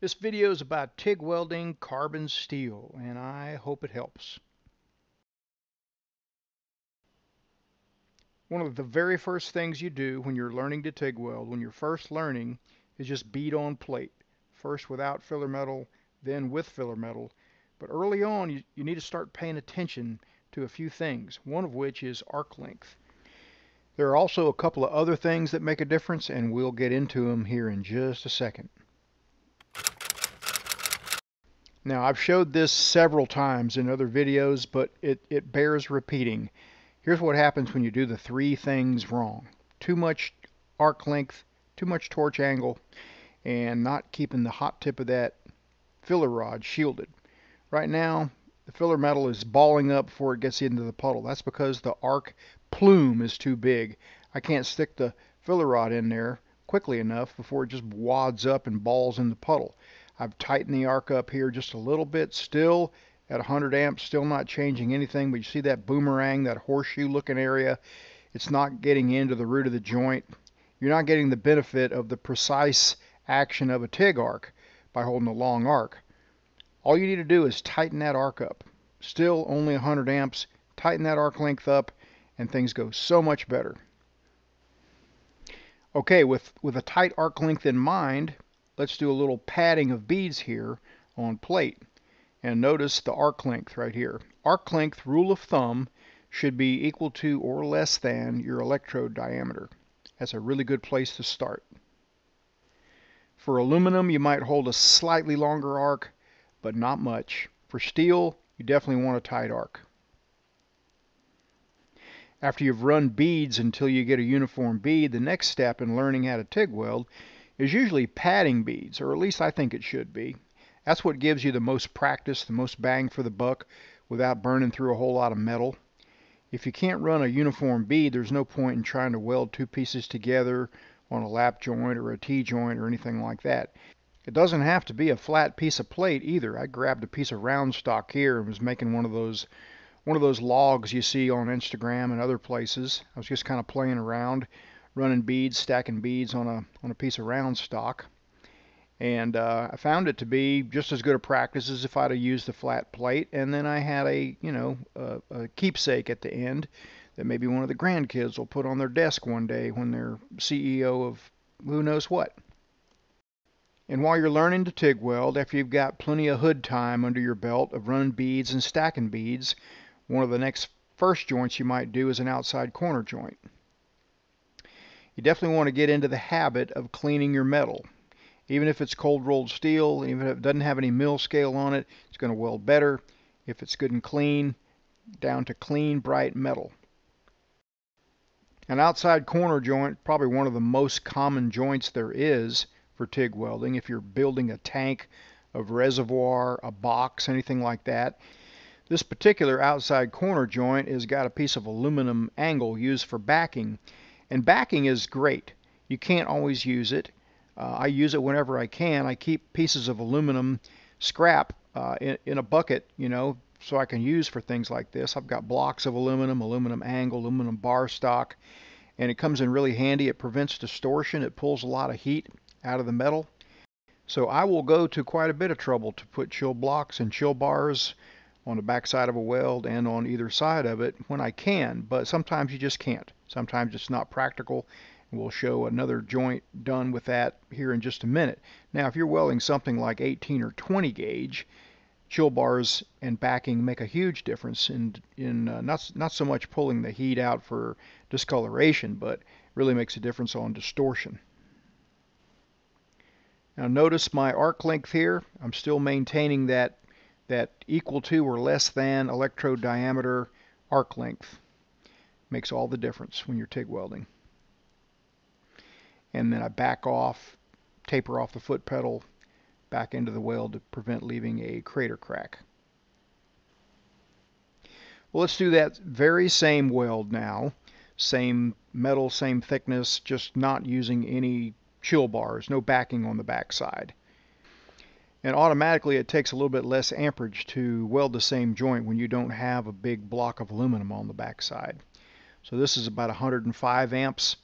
This video is about TIG welding carbon steel, and I hope it helps. One of the very first things you do when you're learning to TIG weld, when you're first learning, is just bead on plate. First without filler metal, then with filler metal. But early on, you, you need to start paying attention to a few things, one of which is arc length. There are also a couple of other things that make a difference, and we'll get into them here in just a second. Now I've showed this several times in other videos, but it, it bears repeating. Here's what happens when you do the three things wrong. Too much arc length, too much torch angle, and not keeping the hot tip of that filler rod shielded. Right now, the filler metal is balling up before it gets into the puddle. That's because the arc plume is too big. I can't stick the filler rod in there quickly enough before it just wads up and balls in the puddle. I've tightened the arc up here just a little bit. Still at 100 amps still not changing anything but you see that boomerang that horseshoe looking area? It's not getting into the root of the joint. You're not getting the benefit of the precise action of a TIG arc by holding a long arc. All you need to do is tighten that arc up. Still only 100 amps. Tighten that arc length up and things go so much better. Okay with with a tight arc length in mind let's do a little padding of beads here on plate. And notice the arc length right here. Arc length rule of thumb should be equal to or less than your electrode diameter. That's a really good place to start. For aluminum, you might hold a slightly longer arc, but not much. For steel, you definitely want a tight arc. After you've run beads until you get a uniform bead, the next step in learning how to TIG weld is usually padding beads, or at least I think it should be. That's what gives you the most practice, the most bang for the buck without burning through a whole lot of metal. If you can't run a uniform bead, there's no point in trying to weld two pieces together on a lap joint or a T-joint or anything like that. It doesn't have to be a flat piece of plate either. I grabbed a piece of round stock here and was making one of those one of those logs you see on Instagram and other places. I was just kind of playing around running beads, stacking beads on a on a piece of round stock. And uh, I found it to be just as good a practice as if I'd have used the flat plate. And then I had a, you know, a, a keepsake at the end that maybe one of the grandkids will put on their desk one day when they're CEO of who knows what. And while you're learning to TIG weld, after you've got plenty of hood time under your belt of running beads and stacking beads, one of the next first joints you might do is an outside corner joint you definitely want to get into the habit of cleaning your metal. Even if it's cold rolled steel, even if it doesn't have any mill scale on it, it's going to weld better. If it's good and clean, down to clean, bright metal. An outside corner joint, probably one of the most common joints there is for TIG welding. If you're building a tank, a reservoir, a box, anything like that. This particular outside corner joint has got a piece of aluminum angle used for backing and backing is great. You can't always use it. Uh, I use it whenever I can. I keep pieces of aluminum scrap uh, in, in a bucket, you know, so I can use for things like this. I've got blocks of aluminum, aluminum angle, aluminum bar stock, and it comes in really handy. It prevents distortion. It pulls a lot of heat out of the metal. So I will go to quite a bit of trouble to put chill blocks and chill bars on the backside of a weld and on either side of it when I can, but sometimes you just can't. Sometimes it's not practical. We'll show another joint done with that here in just a minute. Now, if you're welding something like 18 or 20 gauge, chill bars and backing make a huge difference in in uh, not not so much pulling the heat out for discoloration, but really makes a difference on distortion. Now notice my arc length here. I'm still maintaining that that equal to or less than electrode diameter arc length. Makes all the difference when you're TIG welding. And then I back off, taper off the foot pedal back into the weld to prevent leaving a crater crack. Well, let's do that very same weld now. Same metal, same thickness, just not using any chill bars, no backing on the backside. And automatically it takes a little bit less amperage to weld the same joint when you don't have a big block of aluminum on the backside. So this is about 105 amps.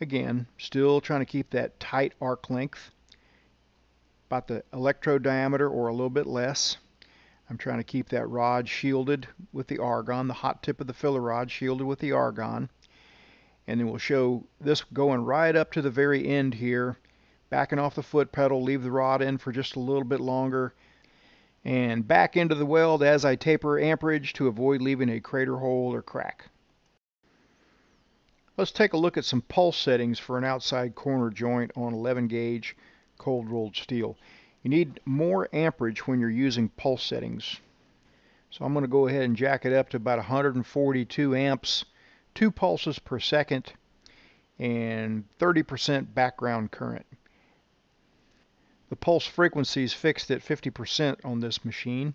Again, still trying to keep that tight arc length. about the electrode diameter or a little bit less. I'm trying to keep that rod shielded with the argon, the hot tip of the filler rod shielded with the argon. And then we'll show this going right up to the very end here, backing off the foot pedal, leave the rod in for just a little bit longer, and back into the weld as I taper amperage to avoid leaving a crater hole or crack. Let's take a look at some pulse settings for an outside corner joint on 11 gauge cold rolled steel. You need more amperage when you're using pulse settings. So I'm going to go ahead and jack it up to about 142 amps, 2 pulses per second, and 30% background current. The pulse frequency is fixed at 50% on this machine.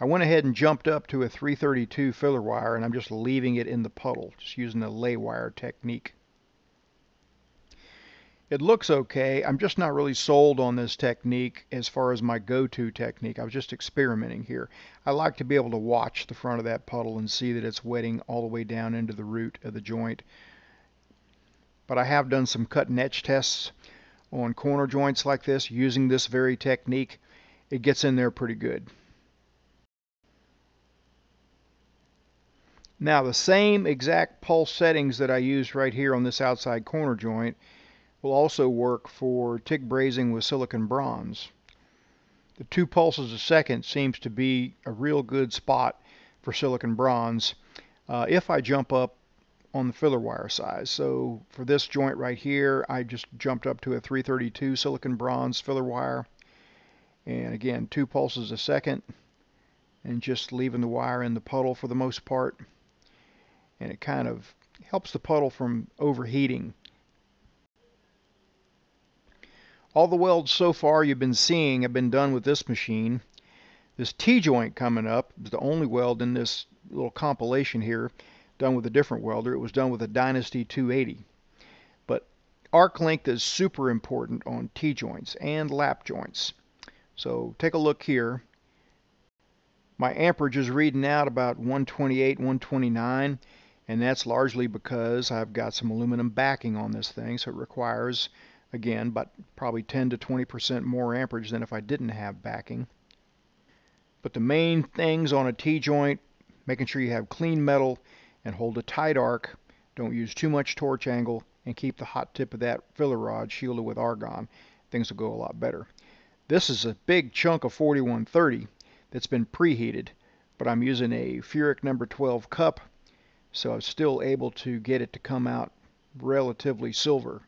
I went ahead and jumped up to a 332 filler wire and I'm just leaving it in the puddle, just using the lay wire technique. It looks okay. I'm just not really sold on this technique as far as my go-to technique. I was just experimenting here. I like to be able to watch the front of that puddle and see that it's wetting all the way down into the root of the joint. But I have done some cut and etch tests on corner joints like this using this very technique. It gets in there pretty good. Now the same exact pulse settings that I used right here on this outside corner joint will also work for TIG brazing with silicon bronze. The two pulses a second seems to be a real good spot for silicon bronze uh, if I jump up on the filler wire size. So for this joint right here, I just jumped up to a 332 silicon bronze filler wire. And again, two pulses a second and just leaving the wire in the puddle for the most part and it kind of helps the puddle from overheating. All the welds so far you've been seeing have been done with this machine. This T-joint coming up is the only weld in this little compilation here done with a different welder. It was done with a Dynasty 280. But arc length is super important on T-joints and lap joints. So take a look here. My amperage is reading out about 128, 129 and that's largely because I've got some aluminum backing on this thing so it requires again but probably 10 to 20 percent more amperage than if I didn't have backing. But the main things on a T-joint making sure you have clean metal and hold a tight arc don't use too much torch angle and keep the hot tip of that filler rod shielded with argon. Things will go a lot better. This is a big chunk of 4130 that's been preheated but I'm using a Furick number 12 cup so I was still able to get it to come out relatively silver.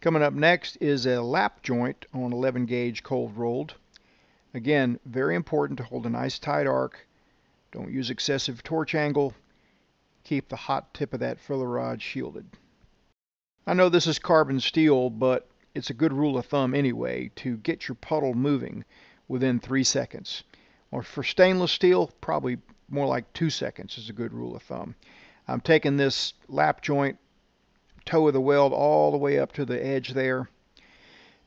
Coming up next is a lap joint on 11 gauge cold rolled. Again, very important to hold a nice tight arc. Don't use excessive torch angle. Keep the hot tip of that filler rod shielded. I know this is carbon steel, but it's a good rule of thumb anyway to get your puddle moving within three seconds. Or for stainless steel, probably more like two seconds is a good rule of thumb. I'm taking this lap joint toe of the weld all the way up to the edge there.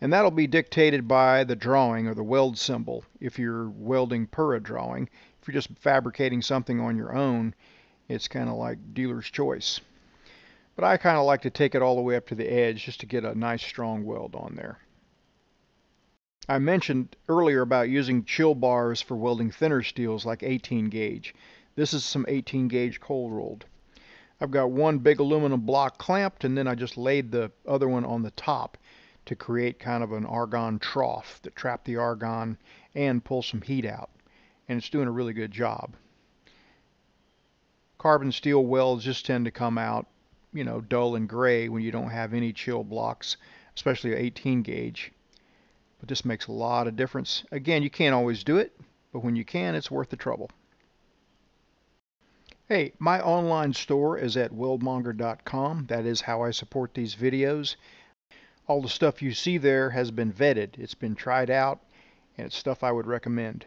And that'll be dictated by the drawing or the weld symbol if you're welding per a drawing. If you're just fabricating something on your own, it's kind of like dealer's choice. But I kind of like to take it all the way up to the edge just to get a nice strong weld on there. I mentioned earlier about using chill bars for welding thinner steels like 18 gauge. This is some 18 gauge cold rolled. I've got one big aluminum block clamped and then I just laid the other one on the top to create kind of an argon trough that trap the argon and pull some heat out. And it's doing a really good job. Carbon steel welds just tend to come out, you know, dull and gray when you don't have any chill blocks, especially 18 gauge. But this makes a lot of difference. Again, you can't always do it, but when you can, it's worth the trouble. Hey, my online store is at weldmonger.com. That is how I support these videos. All the stuff you see there has been vetted. It's been tried out, and it's stuff I would recommend.